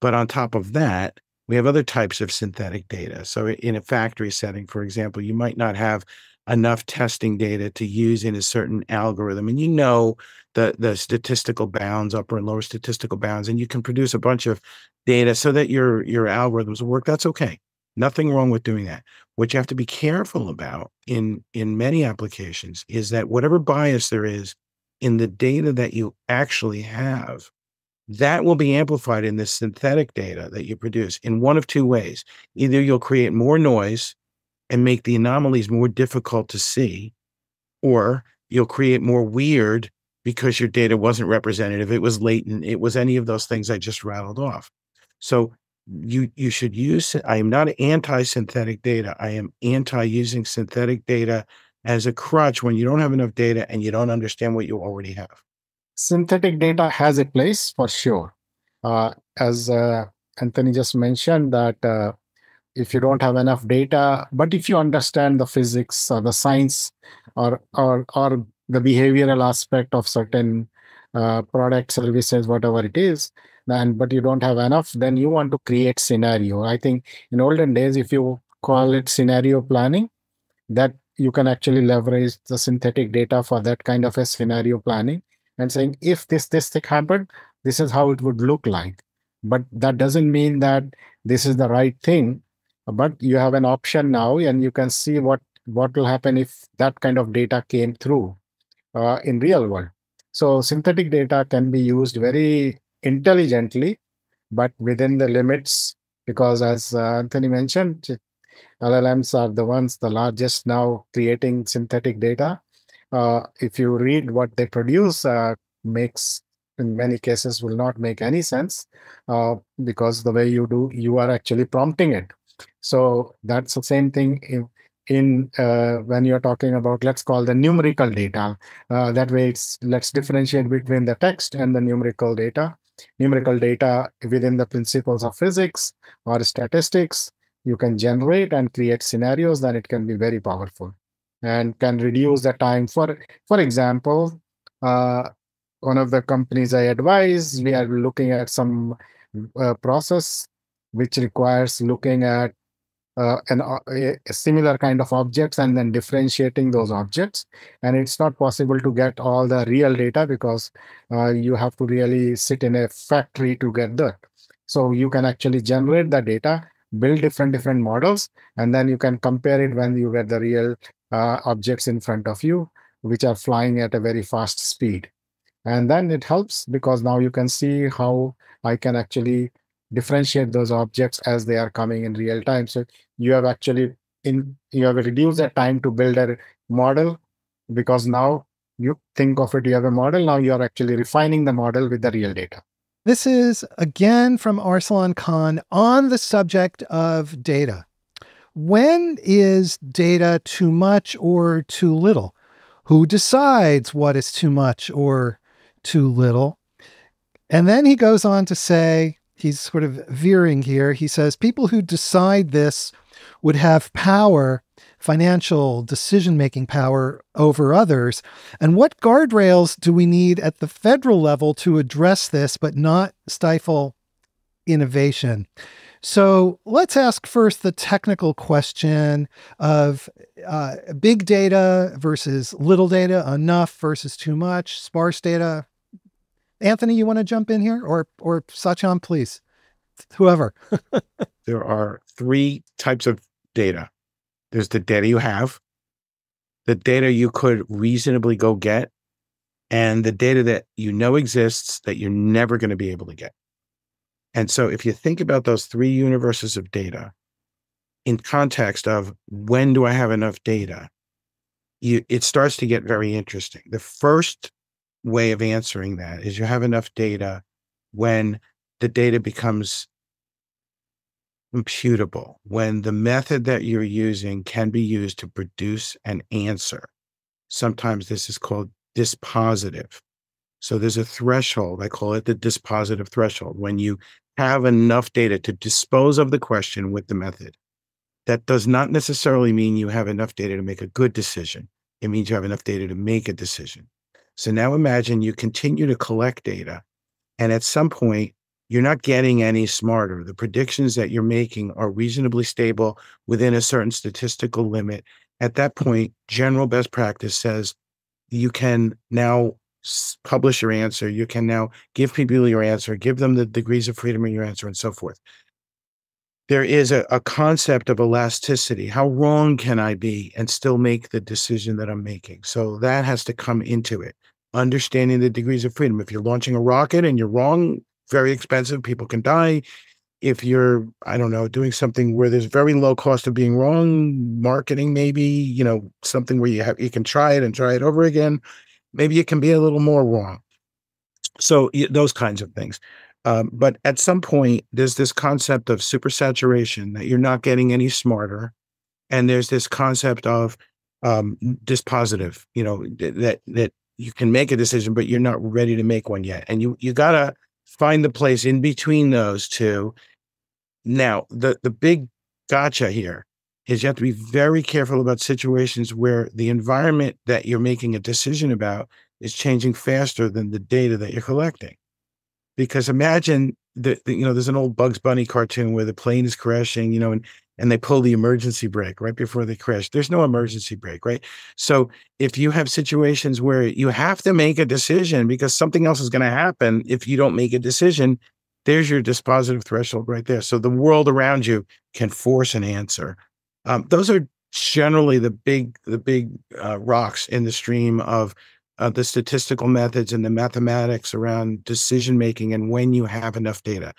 But on top of that, we have other types of synthetic data. So in a factory setting, for example, you might not have enough testing data to use in a certain algorithm and you know the the statistical bounds upper and lower statistical bounds and you can produce a bunch of data so that your your algorithms will work that's okay nothing wrong with doing that what you have to be careful about in in many applications is that whatever bias there is in the data that you actually have that will be amplified in the synthetic data that you produce in one of two ways. Either you'll create more noise and make the anomalies more difficult to see, or you'll create more weird because your data wasn't representative, it was latent, it was any of those things I just rattled off. So you you should use I am not anti-synthetic data. I am anti using synthetic data as a crutch when you don't have enough data and you don't understand what you already have synthetic data has a place for sure. Uh, as uh, Anthony just mentioned, that uh, if you don't have enough data, but if you understand the physics or the science or or or the behavioral aspect of certain uh, product services whatever it is and but you don't have enough then you want to create scenario. I think in olden days if you call it scenario planning that you can actually leverage the synthetic data for that kind of a scenario planning and saying if this this thing happened this is how it would look like. But that doesn't mean that this is the right thing but you have an option now and you can see what what will happen if that kind of data came through uh, in real world. So synthetic data can be used very intelligently but within the limits because as uh, anthony mentioned llms are the ones the largest now creating synthetic data. Uh, if you read what they produce uh, makes in many cases will not make any sense uh, because the way you do you are actually prompting it so that's the same thing in, in uh, when you're talking about let's call the numerical data uh, that way it's let's differentiate between the text and the numerical data. Numerical data within the principles of physics or statistics you can generate and create scenarios then it can be very powerful and can reduce the time for for example uh, one of the companies i advise we are looking at some uh, process which requires looking at uh, an, uh, a, similar kind of objects and then differentiating those objects. And it's not possible to get all the real data because uh, you have to really sit in a factory to get that so you can actually generate the data build different different models and then you can compare it when you get the real uh, objects in front of you which are flying at a very fast speed. And then it helps because now you can see how i can actually differentiate those objects as they are coming in real time so you have actually in you have reduced the time to build a model because now you think of it you have a model now you are actually refining the model with the real data this is again from Arsalan Khan on the subject of data. When is data too much or too little? Who decides what is too much or too little? And then he goes on to say, he's sort of veering here. He says, people who decide this would have power financial decision making power over others? And what guardrails do we need at the federal level to address this but not stifle innovation? So let's ask first the technical question of uh, big data versus little data, enough versus too much, sparse data. Anthony, you want to jump in here, or or Satyam, please, whoever. there are three types of data there's the data you have, the data you could reasonably go get, and the data that you know exists that you're never going to be able to get. And so if you think about those three universes of data in context of when do I have enough data, you, it starts to get very interesting. The first way of answering that is you have enough data when the data becomes computable when the method that you're using can be used to produce an answer. Sometimes this is called dispositive. So there's a threshold, I call it the dispositive threshold, when you have enough data to dispose of the question with the method. That does not necessarily mean you have enough data to make a good decision. It means you have enough data to make a decision. So now imagine you continue to collect data, and at some point, you're not getting any smarter. The predictions that you're making are reasonably stable within a certain statistical limit. At that point, general best practice says you can now publish your answer. You can now give people your answer, give them the degrees of freedom in your answer, and so forth. There is a, a concept of elasticity. How wrong can I be and still make the decision that I'm making? So that has to come into it. Understanding the degrees of freedom. If you're launching a rocket and you're wrong, very expensive. People can die. If you're, I don't know, doing something where there's very low cost of being wrong, marketing maybe, you know, something where you have you can try it and try it over again. Maybe it can be a little more wrong. So those kinds of things. Um, but at some point, there's this concept of supersaturation that you're not getting any smarter, and there's this concept of um, dispositive. You know that that you can make a decision, but you're not ready to make one yet, and you you gotta find the place in between those two. Now, the the big gotcha here is you have to be very careful about situations where the environment that you're making a decision about is changing faster than the data that you're collecting. Because imagine that you know there's an old Bugs Bunny cartoon where the plane is crashing, you know, and and they pull the emergency brake right before they crash. There's no emergency brake, right? So if you have situations where you have to make a decision because something else is going to happen if you don't make a decision, there's your dispositive threshold right there. So the world around you can force an answer. Um, those are generally the big the big uh, rocks in the stream of uh, the statistical methods and the mathematics around decision making and when you have enough data.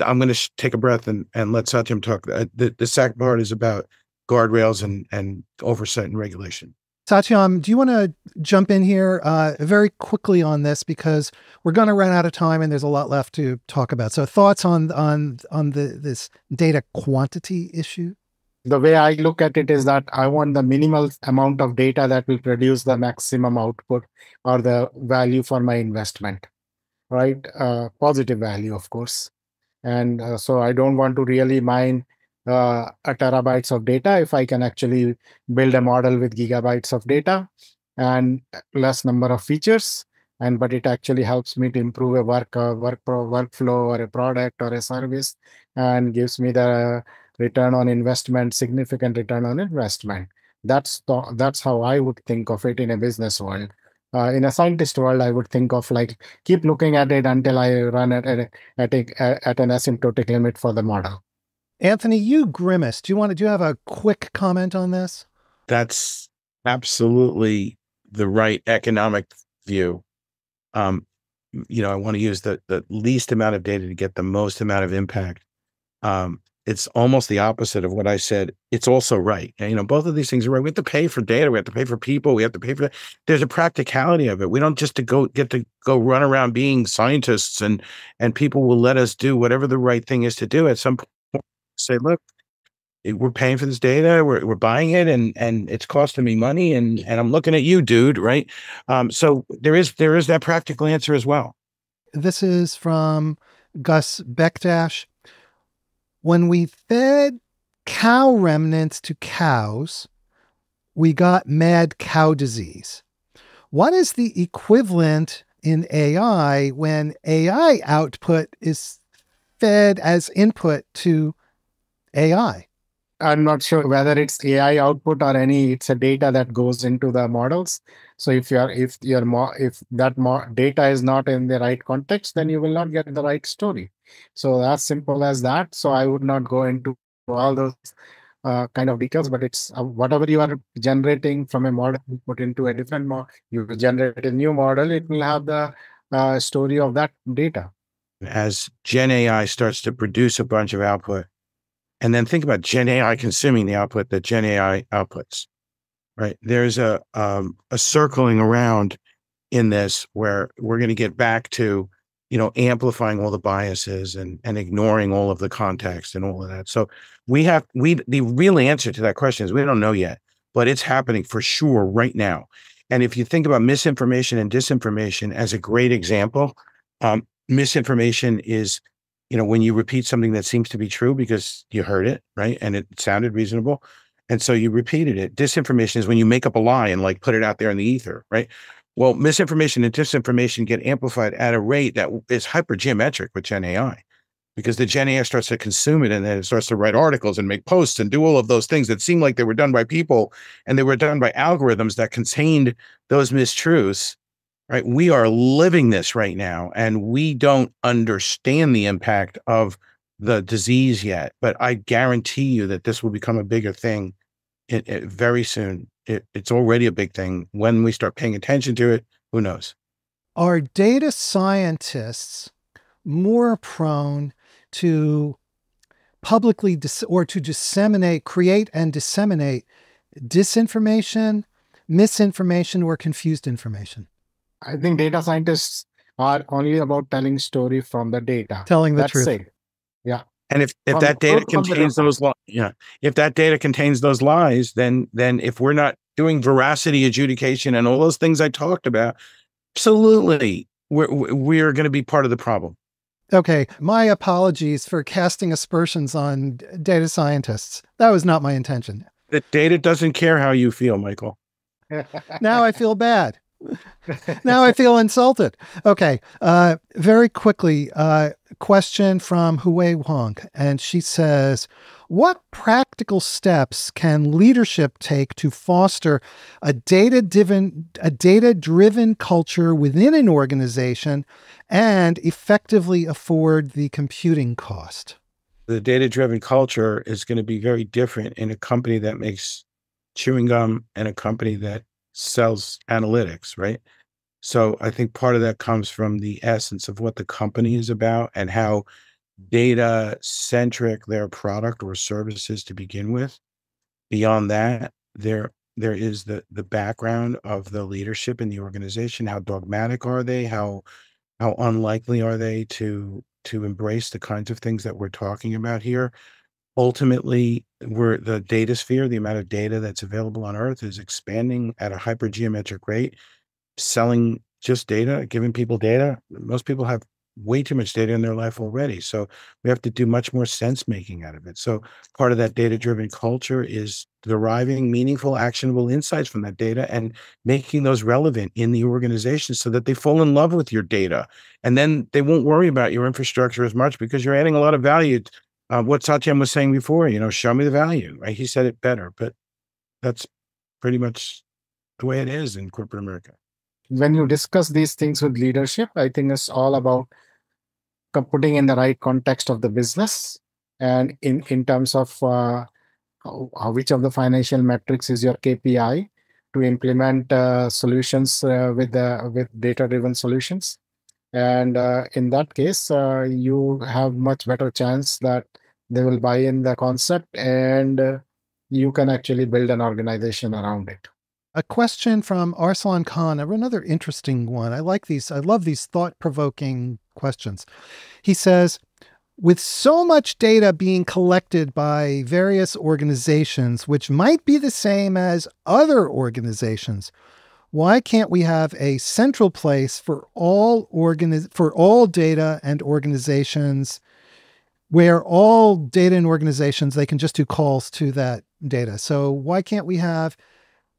I'm going to sh- take a breath and, and let Satyam talk. Uh, the, the second part is about guardrails and, and oversight and regulation. Satyam, do you want to jump in here uh, very quickly on this because we're going to run out of time and there's a lot left to talk about. So, thoughts on on on the this data quantity issue? The way I look at it is that I want the minimal amount of data that will produce the maximum output or the value for my investment, right? Uh, positive value, of course. And uh, so I don't want to really mine uh, a terabytes of data if I can actually build a model with gigabytes of data and less number of features. And but it actually helps me to improve a work uh, work pro, workflow or a product or a service, and gives me the return on investment, significant return on investment. That's that's how I would think of it in a business world. Uh, in a scientist world, I would think of like keep looking at it until I run at at, at, a, at an asymptotic limit for the model. Anthony, you grimace. Do you want to do you have a quick comment on this? That's absolutely the right economic view. Um, you know, I want to use the the least amount of data to get the most amount of impact. Um, it's almost the opposite of what I said. It's also right. And, you know, both of these things are right. We have to pay for data. We have to pay for people. We have to pay for. There's a practicality of it. We don't just to go get to go run around being scientists and and people will let us do whatever the right thing is to do. At some point, say, look, we're paying for this data. We're we're buying it, and and it's costing me money. And and I'm looking at you, dude. Right. Um. So there is there is that practical answer as well. This is from Gus Bekdash when we fed cow remnants to cows, we got mad cow disease. What is the equivalent in AI when AI output is fed as input to AI? I'm not sure whether it's AI output or any. It's a data that goes into the models. So if you are if your mo- if that mo- data is not in the right context, then you will not get the right story. So as simple as that. So I would not go into all those uh, kind of details, but it's uh, whatever you are generating from a model, put into a different model. You generate a new model, it will have the uh, story of that data. As Gen AI starts to produce a bunch of output, and then think about Gen AI consuming the output that Gen AI outputs. Right there's a um, a circling around in this where we're going to get back to you know amplifying all the biases and and ignoring all of the context and all of that. So we have we the real answer to that question is we don't know yet, but it's happening for sure right now. And if you think about misinformation and disinformation as a great example, um, misinformation is you know, when you repeat something that seems to be true because you heard it, right? And it sounded reasonable. And so you repeated it. Disinformation is when you make up a lie and like put it out there in the ether, right? Well, misinformation and disinformation get amplified at a rate that is hypergeometric with Gen AI because the Gen AI starts to consume it and then it starts to write articles and make posts and do all of those things that seem like they were done by people and they were done by algorithms that contained those mistruths right? We are living this right now and we don't understand the impact of the disease yet. But I guarantee you that this will become a bigger thing it, it, very soon. It, it's already a big thing. When we start paying attention to it, who knows? Are data scientists more prone to publicly dis- or to disseminate, create and disseminate disinformation, misinformation, or confused information? I think data scientists are only about telling story from the data. Telling the That's truth. It. Yeah. And if, if from, that data contains those li- yeah, if that data contains those lies, then then if we're not doing veracity adjudication and all those things I talked about, absolutely we're we're going to be part of the problem. Okay, my apologies for casting aspersions on data scientists. That was not my intention. The data doesn't care how you feel, Michael. now I feel bad. Now I feel insulted. Okay. Uh, very quickly, uh, question from Hui Wang. And she says, What practical steps can leadership take to foster a data driven, a data driven culture within an organization and effectively afford the computing cost? The data driven culture is going to be very different in a company that makes chewing gum and a company that sells analytics, right? So I think part of that comes from the essence of what the company is about and how data centric their product or services to begin with. Beyond that, there there is the the background of the leadership in the organization. How dogmatic are they? How how unlikely are they to to embrace the kinds of things that we're talking about here? Ultimately, we're the data sphere, the amount of data that's available on Earth is expanding at a hypergeometric rate selling just data, giving people data. Most people have way too much data in their life already. So we have to do much more sense making out of it. So part of that data driven culture is deriving meaningful, actionable insights from that data and making those relevant in the organization so that they fall in love with your data. And then they won't worry about your infrastructure as much because you're adding a lot of value. Uh, what Satyam was saying before, you know, show me the value, right? He said it better, but that's pretty much the way it is in corporate America when you discuss these things with leadership, I think it's all about putting in the right context of the business and in in terms of uh, how, which of the financial metrics is your KPI to implement uh, solutions uh, with the with data driven solutions and uh, in that case uh, you have much better chance that they will buy in the concept and uh, you can actually build an organization around it a question from Arsalan Khan, another interesting one. I like these. I love these thought provoking questions. He says, with so much data being collected by various organizations, which might be the same as other organizations, why can't we have a central place for all organi- for all data and organizations where all data and organizations they can just do calls to that data. So why can't we have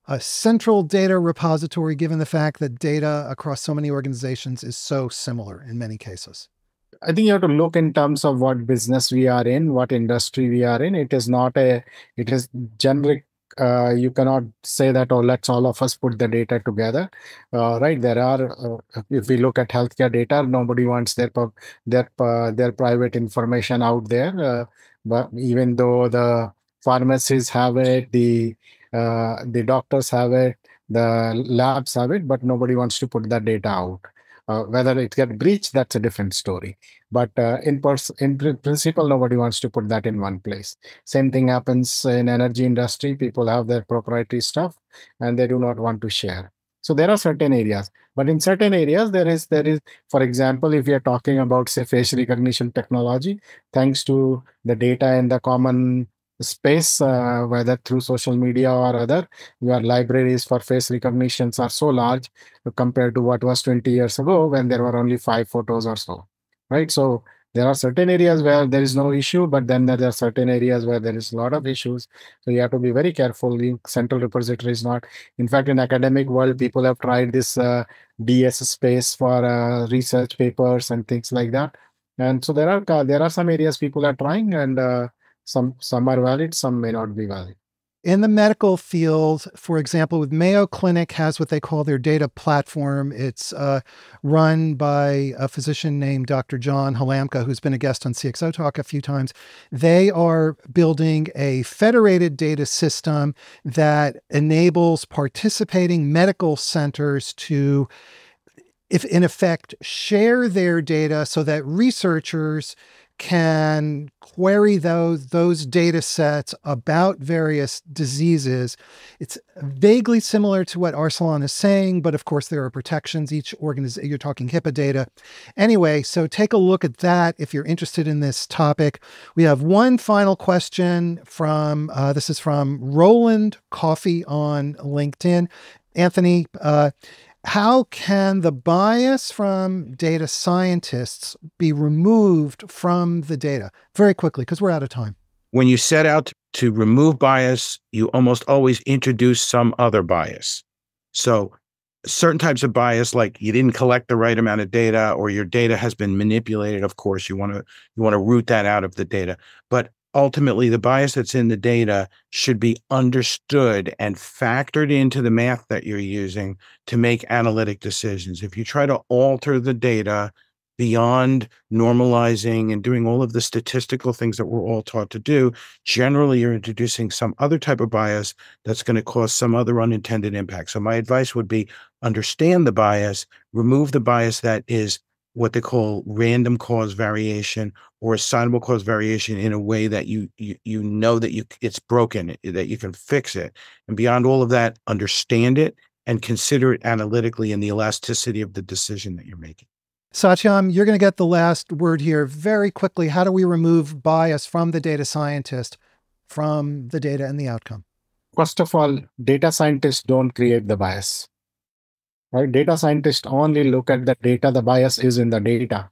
a central data repository, given the fact that data across so many organizations is so similar in many cases? I think you have to look in terms of what business we are in, what industry we are in. It is not a, it is generic. Uh, you cannot say that, oh, let's all of us put the data together, uh, right? There are, uh, if we look at healthcare data, nobody wants their their uh, their private information out there. Uh, but even though the pharmacies have it, the uh, the doctors have it, the labs have it, but nobody wants to put that data out. Uh, whether it get breached, that's a different story. But uh, in, pers- in principle, nobody wants to put that in one place. Same thing happens in energy industry. People have their proprietary stuff, and they do not want to share. So there are certain areas, but in certain areas there is there is, for example, if we are talking about say face recognition technology, thanks to the data and the common space, uh, whether through social media or other, your libraries for face recognitions are so large compared to what was 20 years ago when there were only five photos or so, right? So there are certain areas where there is no issue, but then there are certain areas where there is a lot of issues. So you have to be very careful. The central repository is not. In fact, in academic world, people have tried this uh, DSpace for uh, research papers and things like that. And so there are there are some areas people are trying, and uh, some some are valid, some may not be valid. In the medical field, for example, with Mayo Clinic has what they call their data platform. It's uh, run by a physician named Dr. John Halamka, who's been a guest on CXO Talk a few times. They are building a federated data system that enables participating medical centers to if in effect share their data so that researchers can query those those data sets about various diseases. It's vaguely similar to what Arsalan is saying, but of course there are protections. Each organization, you're talking HIPAA data. Anyway, so take a look at that if you're interested in this topic. We have one final question from uh, this is from Roland Coffee on LinkedIn. Anthony, uh, how can the bias from data scientists be removed from the data? Very quickly, because we're out of time. When you set out to remove bias, you almost always introduce some other bias. So certain types of bias like you didn't collect the right amount of data or your data has been manipulated of course you want to you want to root that out of the data but ultimately the bias that's in the data should be understood and factored into the math that you're using to make analytic decisions if you try to alter the data beyond normalizing and doing all of the statistical things that we're all taught to do, generally you're introducing some other type of bias that's going to cause some other unintended impact. So my advice would be understand the bias, remove the bias that is what they call random cause variation or assignable cause variation in a way that you you, you know that you it's broken eh, that you can fix it and beyond all of that understand it and consider it analytically in the elasticity of the decision that you're making Satyam, you're going to get the last word here very quickly. How do we remove bias from the data scientist, from the data and the outcome? First of all, data scientists don't create the bias. Right? Data scientists only look at the data. The bias is in the data.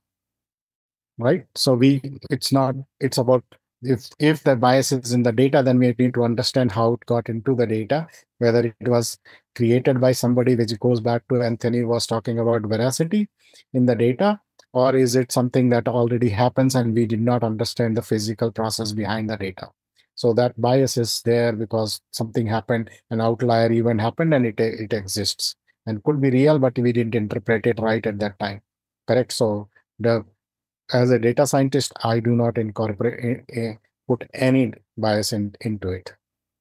Right? So we it's not, it's about if if the bias is in the data, then we need to understand how it got into the data, whether it was created by somebody, which goes back to Anthony was talking about veracity in the data, or is it something that already happens and we did not understand the physical process behind the data? So that bias is there because something happened, an outlier event happened, and it it exists and could be real, but we didn't interpret it right at that time. Correct. So the as a data scientist, I do not incorporate uh, put any bias in, into it.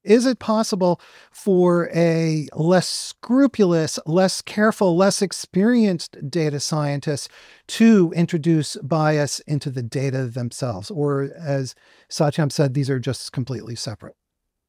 Is it possible for a less scrupulous, less careful, less experienced data scientist to introduce bias into the data themselves? Or, as Satyam said, these are just completely separate?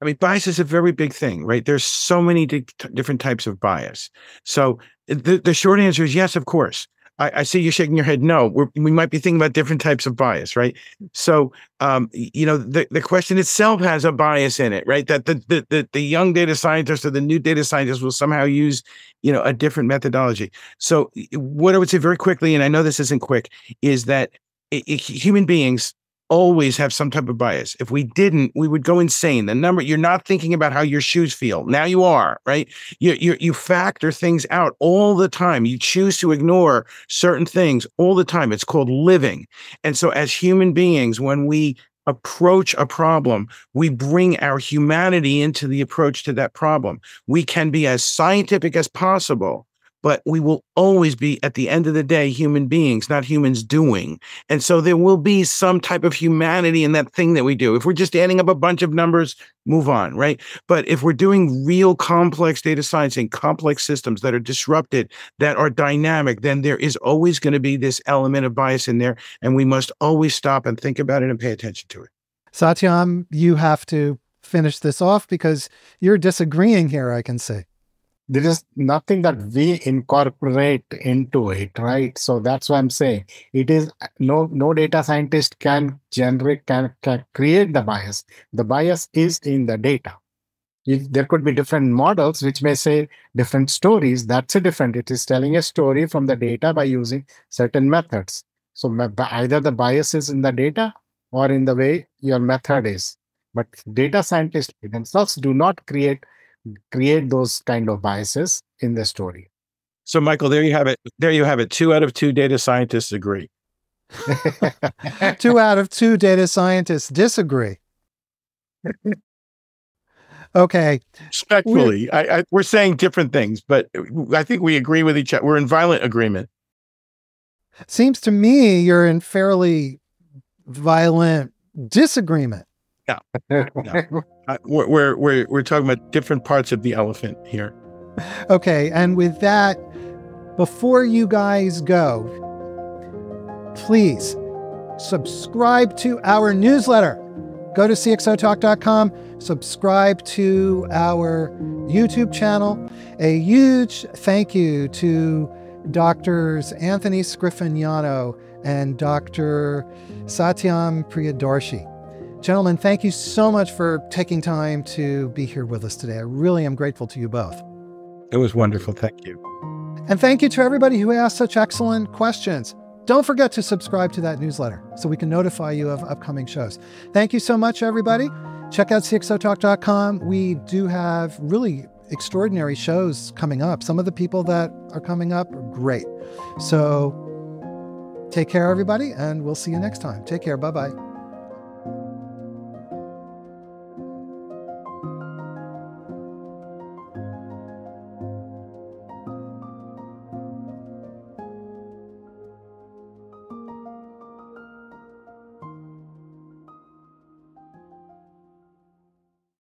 I mean, bias is a very big thing, right? There's so many di- different types of bias. So eh, the, the short answer is yes, of course. I, I, see you shaking your head. No, we might be thinking about different types of bias, right? So, um, you know, the, the question itself has a bias in it, right? That the, the, the the young data scientist or the new data scientist will somehow use, you know, a different methodology. So, what I would say very quickly, and I know this isn't quick, is that eh, eh, it, it, human beings always have some type of bias. If we didn't, we would go insane. The number you're not thinking about how your shoes feel. Now you are, right? You you you factor things out all the time. You choose to ignore certain things all the time. It's called living. And so as human beings, when we approach a problem, we bring our humanity into the approach to that problem. We can be as scientific as possible but we will always be at the end of the day human beings not humans doing. And so there will be some type of humanity in that thing that we do. If we're just adding up a bunch of numbers move on right? But if we're doing real complex data science and complex systems that are disrupted that are dynamic then there is always going to be this element of bias in there and we must always stop and think about it and pay attention to it. Satyam you have to finish this off because you're disagreeing here i can see there is nothing that we incorporate into it right? So that's why i'm saying it is no no data scientist can generate can, can create the bias. The bias is in the data. If there could be different models which may say different stories that's a different it is telling a story from the data by using certain methods. So either the bias is in the data or in the way your method is. But data scientists themselves do not create create those kind of biases in the story. So, Michael, there you have it. There you have it. Two out of two data scientists agree. two out of two data scientists disagree. Okay. Respectfully, we're, I, I, we're saying different things, but I think we agree with each other. We're in violent agreement. Seems to me you're in fairly violent disagreement. Yeah. no. Uh, we're, we're, we're talking about different parts of the elephant here. Okay. And with that, before you guys go, please subscribe to our newsletter. Go to cxotalk.com, subscribe to our YouTube channel. A huge thank you to Doctors Anthony Scriffignano and Dr. Satyam Priyadarshy. Gentlemen, thank you so much for taking time to be here with us today. I really am grateful to you both. It was wonderful. Thank you. And thank you to everybody who asked such excellent questions. Don't forget to subscribe to that newsletter so we can notify you of upcoming shows. Thank you so much, everybody. Check out cxotalk.com. We do have really extraordinary shows coming up. Some of the people that are coming up are great. So take care, everybody, and we'll see you next time. Take care. Bye bye.